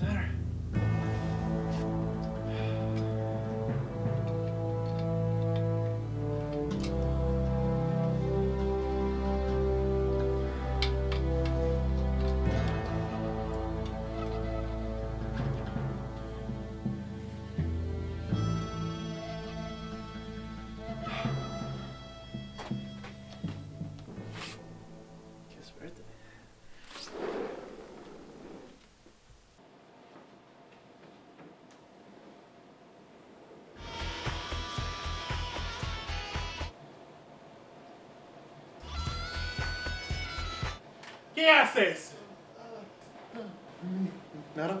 better. ¿Qué haces? Nada.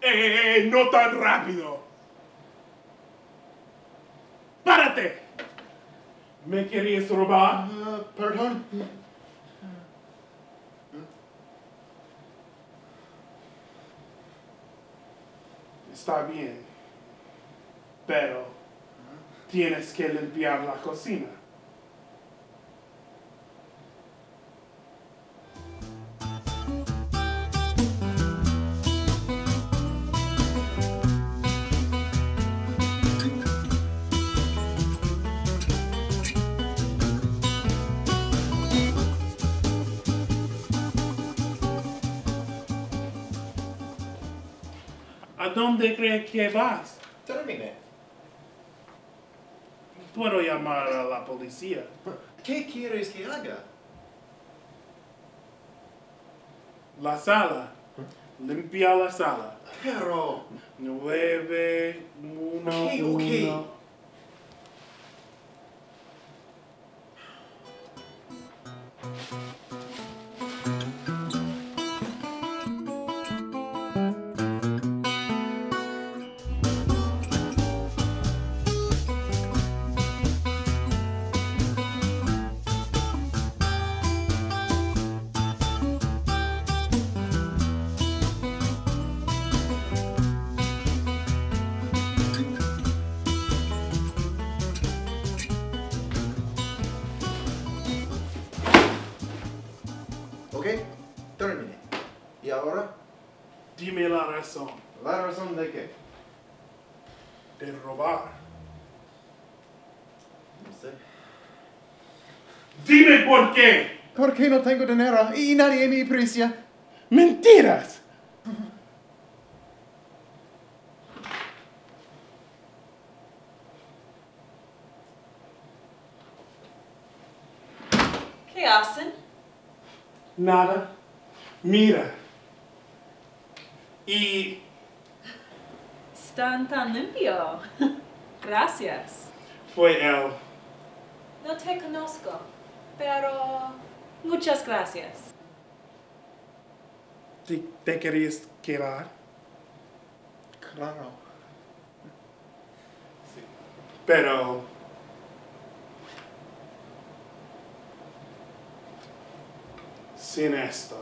¡Eh, no tan rápido! ¡Párate! ¿Me querías robar? Ah, perdón. Está bien. Pero tienes que limpiar la cocina. ¿A dónde crees que vas? Terminé. Puedo llamar a la policía. ¿Qué quieres que haga? La sala. Limpia la sala. Pero... Nueve, uno, Ok, ok. uno. Ok, terminé. ¿Y ahora? Dime la razón ¿La razón de qué? de robar. No sé. Dime por qué. Porque no tengo dinero y nadie me aprecia. Mentiras. ¿Qué hacen? Nada. Mira. Y Están tan limpio. Gracias. fue él. No te conozco, pero muchas gracias. ¿Te, te querías quedar? Claro. Pero sin esto.